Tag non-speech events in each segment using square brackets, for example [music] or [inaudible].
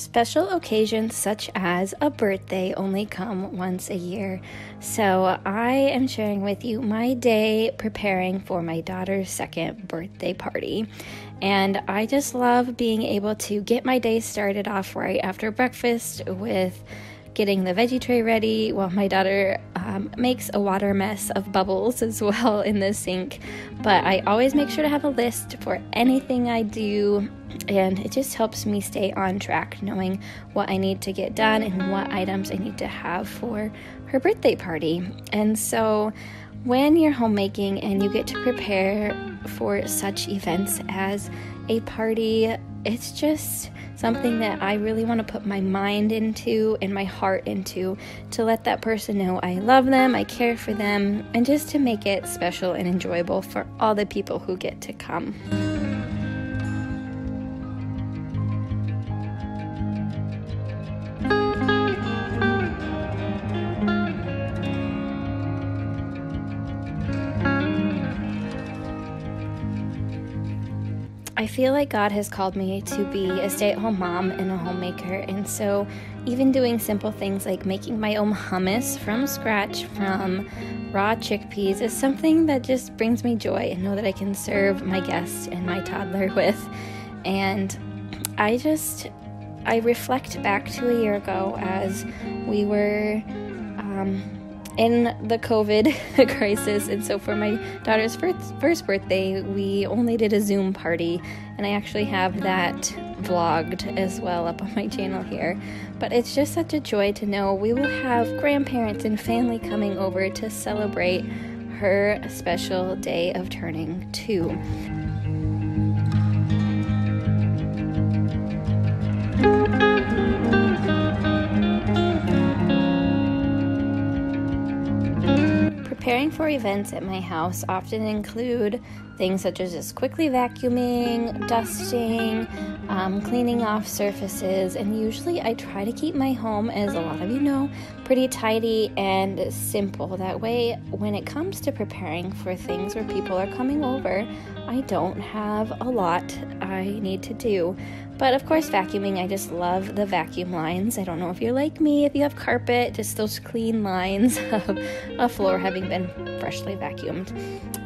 Special occasions such as a birthday only come once a year. So, I am sharing with you my day preparing for my daughter's second birthday party. And I just love being able to get my day started off right after breakfast with getting the veggie tray ready while my daughter um, makes a water mess of bubbles as well in the sink. But I always make sure to have a list for anything I do, and it just helps me stay on track knowing what I need to get done and what items I need to have for her birthday party. And so when you're homemaking and you get to prepare for such events as a party, it's just something that I really want to put my mind into and my heart into to let that person know I love them, I care for them, and just to make it special and enjoyable for all the people who get to come. Feel like God has called me to be a stay at home mom and a homemaker. And so, even doing simple things like making my own hummus from scratch from raw chickpeas is something that just brings me joy and know that I can serve my guests and my toddler [laughs] with. And I just, I reflect back to a year ago as we were. Um, in the COVID [laughs] crisis. And so for my daughter's first, first birthday, we only did a Zoom party. And I actually have that vlogged as well up on my channel here. But it's just such a joy to know we will have grandparents and family coming over to celebrate her special day of turning two. For events at my house often include things such as just quickly vacuuming, dusting, um, cleaning off surfaces, and usually I try to keep my home, as a lot of you know, pretty tidy and simple. That way, when it comes to preparing for things where people are coming over, I don't have a lot I need to do. But of course, vacuuming, I just love the vacuum lines. I don't know if you're like me, if you have carpet, just those clean lines [laughs] of a floor having been freshly vacuumed.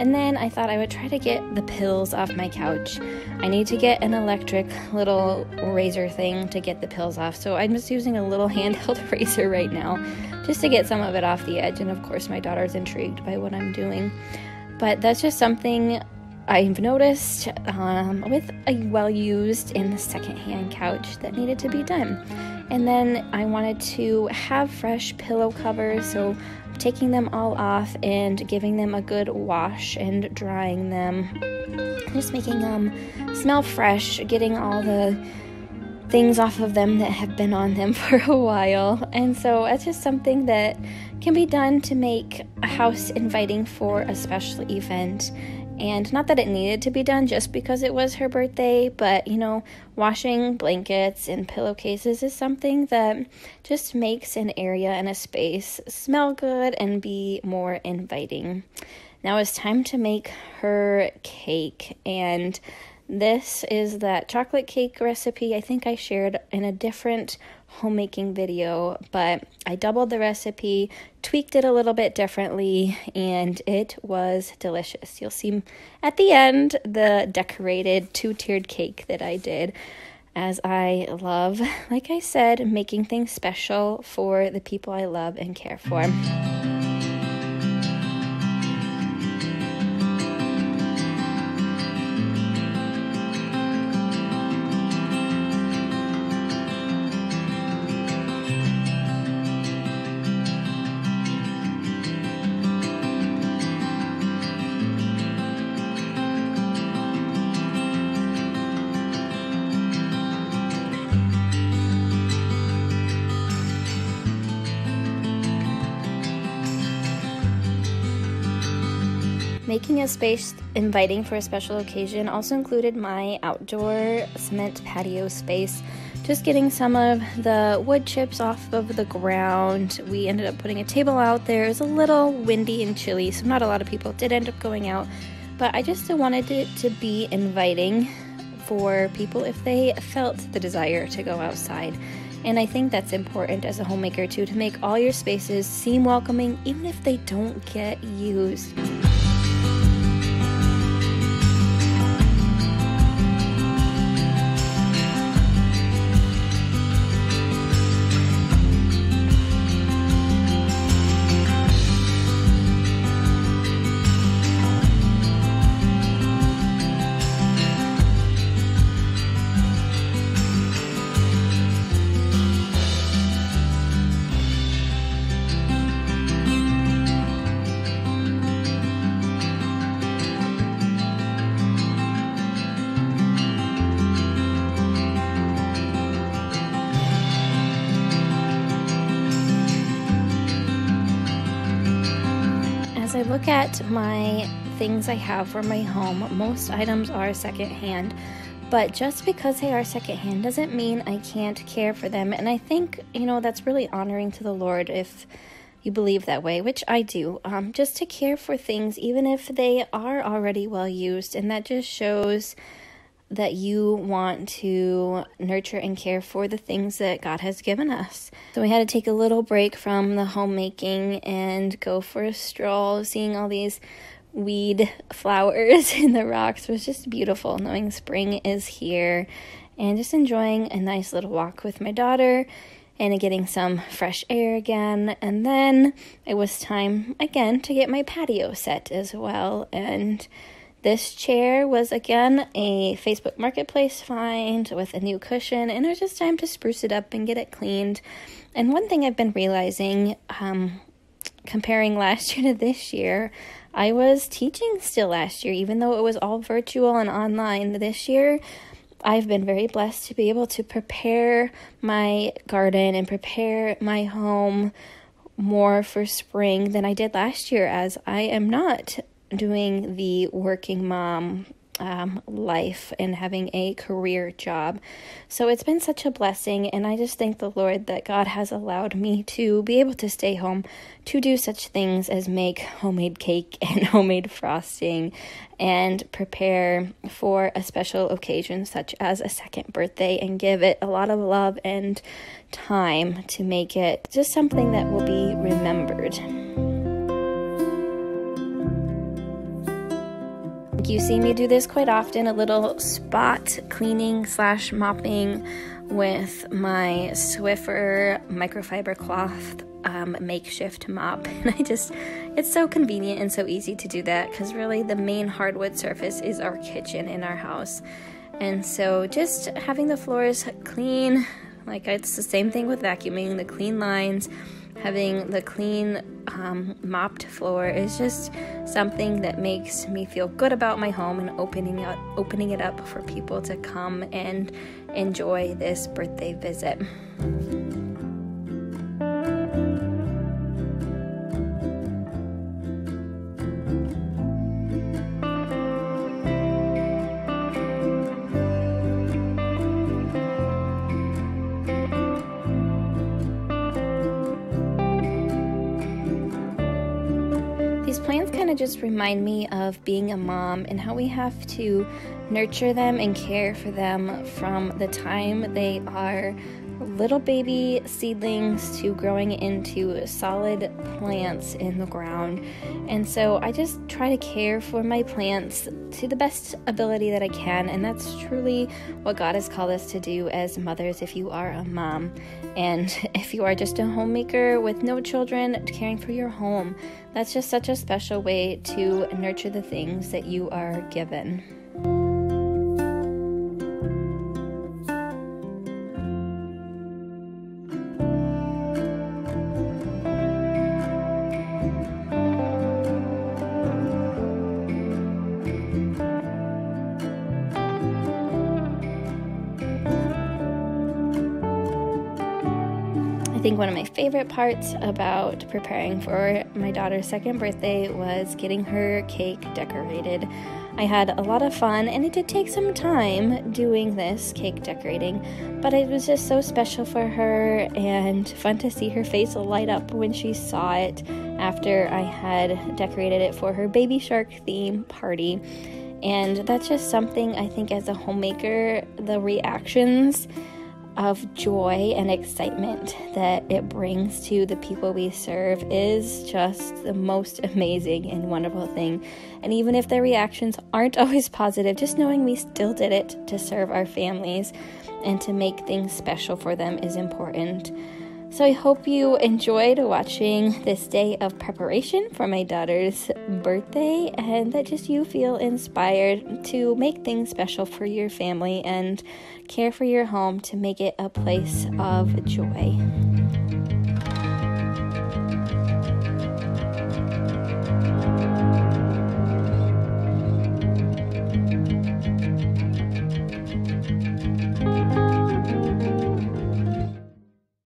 And then I thought I would try to get the pills off my couch. I need to get an electric little razor thing to get the pills off. So I'm just using a little [laughs] handheld [laughs] razor right now just to get some of it off the edge. And of course, my daughter's intrigued by what I'm doing. But that's just something I've noticed um, with a well used and secondhand couch that needed to be done. And then I wanted to have fresh pillow covers, so taking them all off and giving them a good wash and drying them. Just making them smell fresh, getting all the things off of them that have been on them [laughs] for a while. And so it's just something that can be done to make a house inviting for a special event and not that it needed to be done just because it was her birthday, but you know, washing blankets and pillowcases is something that just makes an area and a space smell good and be more inviting. Now it's time to make her cake, and this is that chocolate cake recipe I think I shared in a different homemaking video, but I doubled the recipe, tweaked it a little bit differently, and it was delicious. You'll see at the end the decorated two tiered cake that I did. As I love, like I said, making things special for the people I love and care for. Making a space inviting for a special occasion also included my outdoor cement patio space. Just getting some of the wood chips off of the ground. We ended up putting a table out there. It was a little windy and chilly, so not a lot of people did end up going out. But I just wanted it to be inviting for people if they felt the desire to go outside. And I think that's important as a homemaker too to make all your spaces seem welcoming even if they don't get used. Look at my things I have for my home, most items are secondhand. But just because they are secondhand doesn't mean I can't care for them. And I think, you know, that's really honoring to the Lord if you believe that way, which I do. Um, just to care for things, even if they are already well used. And that just shows that you want to nurture and care for the things that God has given us. So we had to take a little break from the homemaking and go for a stroll, seeing all these weed [laughs] flowers in the rocks was just beautiful, knowing spring is here and just enjoying a nice little walk with my daughter and getting some fresh air again. And then it was time again to get my patio set as well. And this chair was again a Facebook Marketplace find with a new cushion, and it was just time to spruce it up and get it cleaned. And one thing I've been realizing, um, comparing [laughs] last year to this year, I was teaching still last year, even though it was all virtual and online this year. I've been very blessed to be able to prepare my garden and prepare my home more for spring than I did last year, as I am not doing the working mom um, life and having a career job. So it's been such a blessing, and I just thank the Lord that God has allowed me to be able to stay home to do such things as make homemade cake [laughs] and homemade frosting and prepare for a special occasion such as a second birthday and give it a lot of love and time to make it just something that will be remembered. You see me do this quite often, a little spot cleaning slash mopping with my Swiffer microfiber cloth um, makeshift mop. [laughs] And I just, it's so convenient and so easy to do that because really the main hardwood surface is our kitchen in our house. And so just having the floors clean, like it's the same thing with vacuuming, the clean lines having the clean, um, mopped floor is just something that makes me feel good about my home and opening up, opening it up for people to come and enjoy this birthday visit. Just remind me of being a mom and how we have to nurture them and care for them from the time they are little baby seedlings to growing into solid plants in the ground. And so I just try to care for my plants to the best ability that I can. And that's truly what God has called us to do as mothers if you are a mom. And [laughs] if you are just a homemaker with no children, caring for your home, that's just such a special way to nurture the things that you are given. Think one of my favorite parts about preparing for my daughter's second birthday was getting her cake decorated. I had a lot of fun, and it did take some time doing this cake decorating, but it was just so special for her and fun to see her face light up when she saw it after I had decorated it for her baby shark theme party. And that's just something I think as a homemaker, the reactions of joy and excitement that it brings to the people we serve is just the most amazing and wonderful thing. And even if their reactions aren't [laughs] always positive, just knowing we still did it to serve our families and to make things special for them is important. So I hope you enjoyed watching this day of preparation for my daughter's birthday and that just you feel inspired to make things special for your family and care for your home to make it a place of joy.